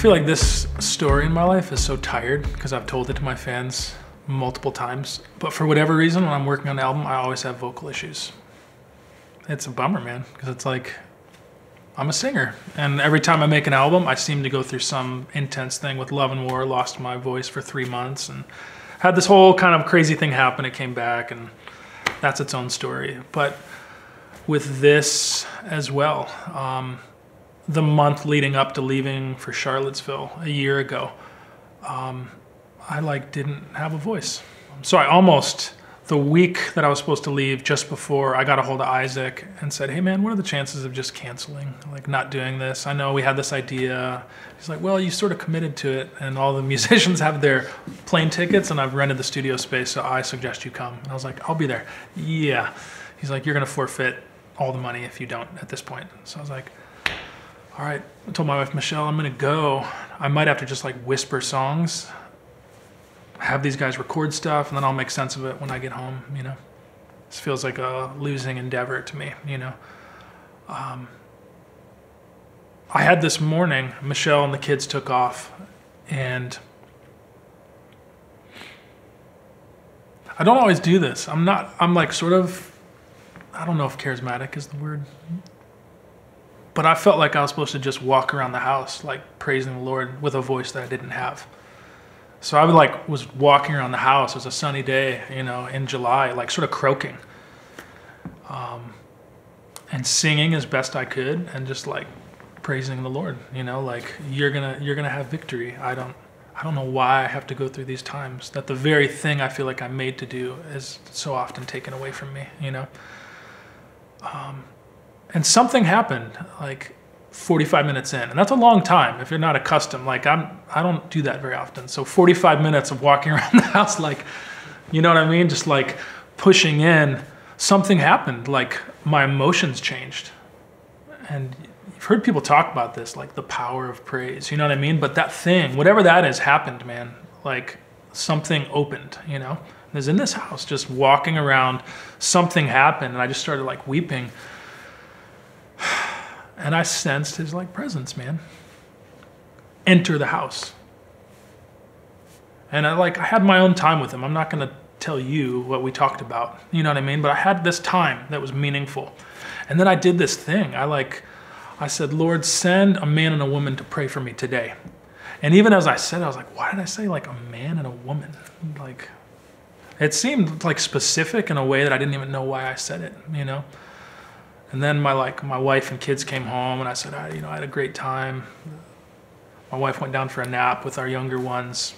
feel like this story in my life is so tired because I've told it to my fans multiple times. But for whatever reason, when I'm working on an album, I always have vocal issues. It's a bummer, man, because it's like I'm a singer, and every time I make an album, I seem to go through some intense thing with Love and War. Lost my voice for three months, and had this whole kind of crazy thing happen. It came back, and that's its own story. But with this as well, um, the month leading up to leaving for Charlottesville a year ago, um, I like didn't have a voice. So I almost the week that I was supposed to leave, just before I got a hold of Isaac and said, "Hey man, what are the chances of just canceling, like not doing this? I know we had this idea." He's like, "Well, you sort of committed to it, and all the musicians have their plane tickets, and I've rented the studio space, so I suggest you come." And I was like, "I'll be there." Yeah. He's like, "You're gonna forfeit all the money if you don't at this point." So I was like, "All right." I told my wife Michelle, "I'm gonna go. I might have to just like whisper songs." have these guys record stuff and then I'll make sense of it when I get home, you know. This feels like a losing endeavor to me, you know. Um, I had this morning, Michelle and the kids took off and I don't always do this. I'm not, I'm like sort of, I don't know if charismatic is the word, but I felt like I was supposed to just walk around the house, like praising the Lord with a voice that I didn't have. So I like was walking around the house. It was a sunny day, you know, in July, like sort of croaking, um, and singing as best I could, and just like praising the Lord. You know, like you're gonna you're gonna have victory. I don't I don't know why I have to go through these times. That the very thing I feel like I'm made to do is so often taken away from me. You know. Um, and something happened, like 45 minutes in. And that's a long time if you're not accustomed. Like i'm i don't do that very often. So 45 minutes of walking around the house like you know what i mean? Just like pushing in something happened. Like my emotions changed. And you've heard people talk about this like the power of praise you know what i mean? But that thing whatever that is happened man. Like something opened you know? And was in this house just walking around. Something happened and i just started like weeping and I sensed his like presence, man. Enter the house. And I like I had my own time with him. I'm not gonna tell you what we talked about. You know what I mean? But I had this time that was meaningful. And then I did this thing. I like I said, Lord, send a man and a woman to pray for me today. And even as I said, I was like, why did I say like a man and a woman? Like it seemed like specific in a way that I didn't even know why I said it, you know? And then my like my wife and kids came home, and I said, I, you know, I had a great time. My wife went down for a nap with our younger ones,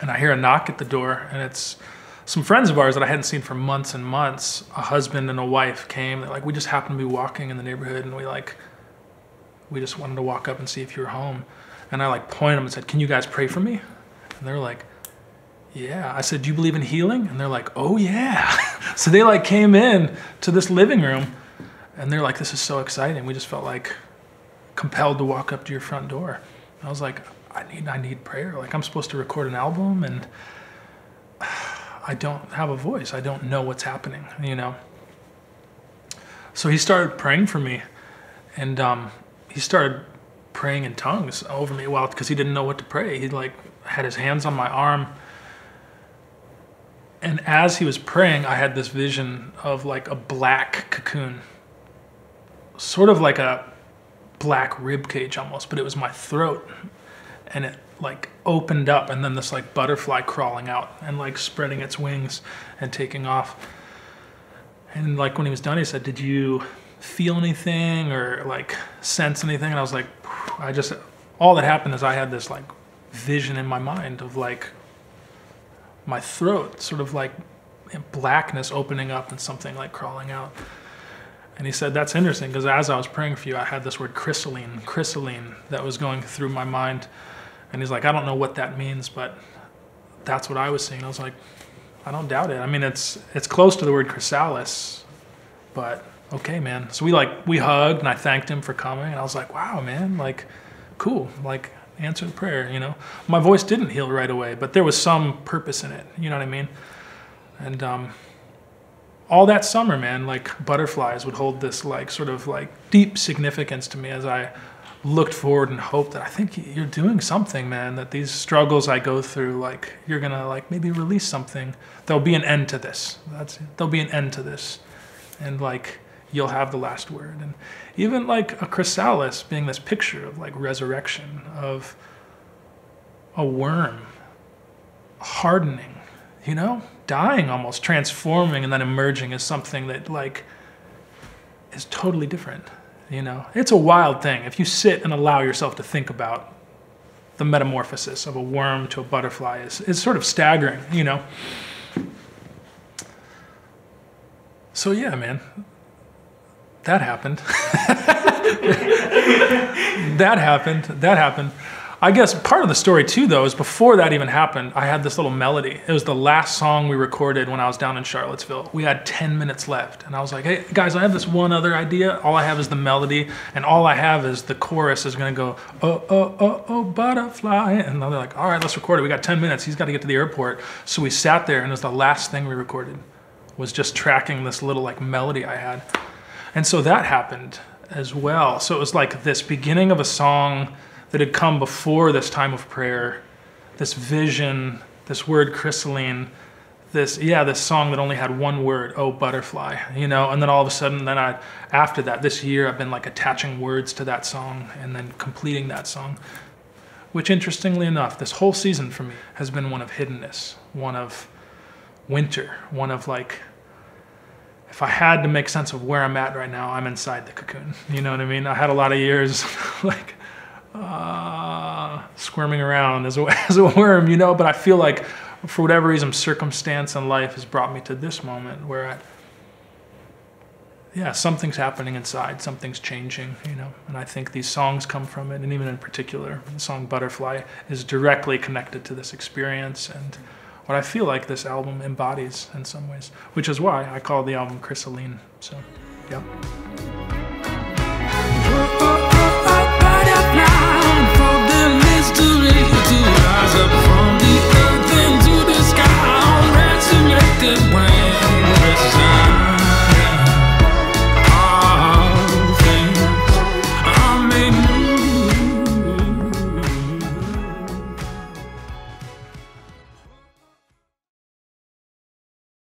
and I hear a knock at the door, and it's some friends of ours that I hadn't seen for months and months. A husband and a wife came. They're like, we just happened to be walking in the neighborhood, and we like, we just wanted to walk up and see if you were home. And I like pointed them and said, can you guys pray for me? And they're like, yeah. I said, do you believe in healing? And they're like, oh yeah. so they like came in to this living room and they're like, this is so exciting. We just felt like compelled to walk up to your front door. I was like, I need, I need prayer. Like I'm supposed to record an album and I don't have a voice. I don't know what's happening, you know? So he started praying for me and um, he started praying in tongues over me. Well, because he didn't know what to pray. He like had his hands on my arm. And as he was praying, I had this vision of like a black cocoon sort of like a black rib cage almost, but it was my throat. And it like opened up and then this like butterfly crawling out and like spreading its wings and taking off. And like when he was done, he said, Did you feel anything or like sense anything? And I was like, I just, all that happened is I had this like vision in my mind of like my throat, sort of like blackness opening up and something like crawling out. And he said, That's interesting because as I was praying for you, I had this word chrysaline, chrysaline that was going through my mind. And he's like, I don't know what that means, but that's what I was seeing. I was like, I don't doubt it. I mean, it's it's close to the word chrysalis, but okay, man. So we like we hugged and I thanked him for coming, and I was like, wow, man, like, cool, like answered prayer. You know, my voice didn't heal right away, but there was some purpose in it. You know what I mean? And um, all that summer, man, like butterflies would hold this like sort of like deep significance to me as I looked forward and hoped that I think you're doing something, man. That these struggles I go through, like you're gonna like maybe release something. There'll be an end to this. That's there'll be an end to this, and like you'll have the last word. And even like a chrysalis being this picture of like resurrection of a worm hardening, you know, dying almost, transforming, and then emerging as something that like is totally different. You know, it's a wild thing. If you sit and allow yourself to think about the metamorphosis of a worm to a butterfly is, is sort of staggering, you know. So yeah, man. That happened. that happened. That happened. I guess part of the story too, though, is before that even happened, I had this little melody. It was the last song we recorded when I was down in Charlottesville. We had 10 minutes left. And I was like, hey, guys, I have this one other idea. All I have is the melody, and all I have is the chorus is going to go, oh, oh, oh, oh, butterfly. And they're like, all right, let's record it. We got 10 minutes. He's got to get to the airport. So we sat there, and it was the last thing we recorded, was just tracking this little like melody I had. And so that happened as well. So it was like this beginning of a song that had come before this time of prayer, this vision, this word chrysaline, this yeah, this song that only had one word, oh butterfly, you know, and then all of a sudden then I after that this year I've been like attaching words to that song and then completing that song. Which interestingly enough, this whole season for me has been one of hiddenness, one of winter, one of like if I had to make sense of where I'm at right now, I'm inside the cocoon. You know what I mean? I had a lot of years like uh, squirming around as a, as a worm, you know, but I feel like for whatever reason, circumstance in life has brought me to this moment where I, yeah, something's happening inside, something's changing, you know, and I think these songs come from it, and even in particular, the song Butterfly is directly connected to this experience and what I feel like this album embodies in some ways, which is why I call the album Chrysaline. So, yeah.